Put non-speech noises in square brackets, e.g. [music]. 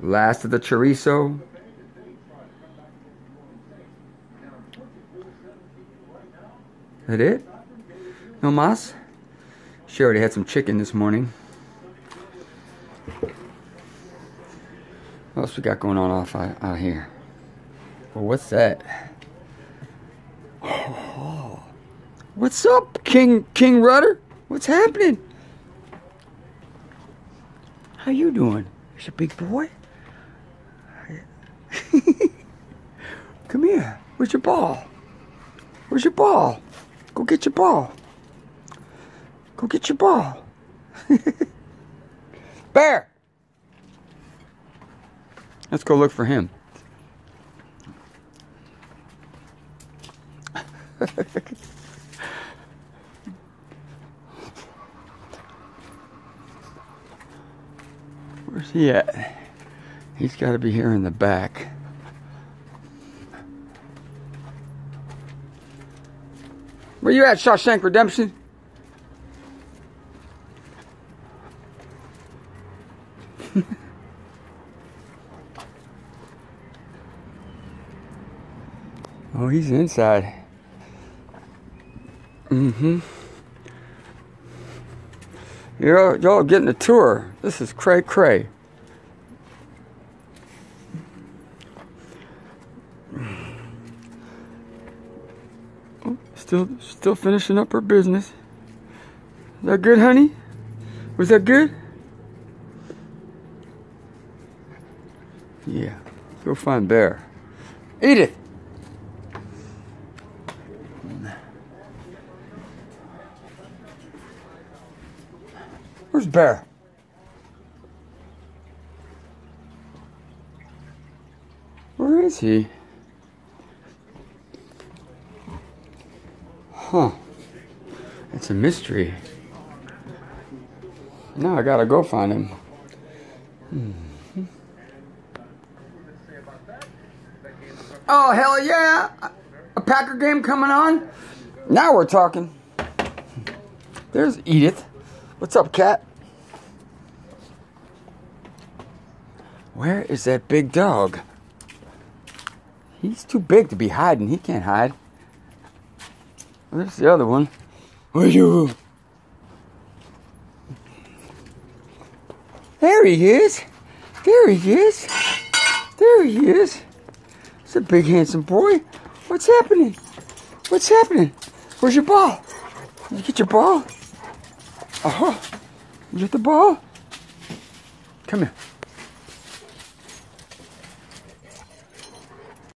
Last of the chorizo. That it? No mas? She already had some chicken this morning. What else we got going on off out, here? Well, what's that? Oh, what's up, King King Rudder? What's happening? How you doing? It's a big boy. [laughs] Come here. Where's your ball? Where's your ball? Go get your ball. Go get your ball. [laughs] Bear! Let's go look for him. [laughs] Where's he at? He's got to be here in the back. Where you at, Shawshank Redemption? [laughs] oh, he's inside. Mm-hmm. You're, y'all getting a tour. This is cray cray. Still, still finishing up her business. Is that good, honey? Was that good? Yeah. Go find Bear. Edith! Where's Bear? Where is he? Huh. It's a mystery. Now I gotta go find him. Hmm. Oh, hell yeah! A Packer game coming on? Now we're talking. There's Edith. What's up, cat? Where is that big dog? He's too big to be hiding. He can't hide. There's the other one. Where you? There he is. There he is. There he is. It's a big handsome boy. What's happening? What's happening? Where's your ball? Did you get your ball? Uh huh. You get the ball? Come here.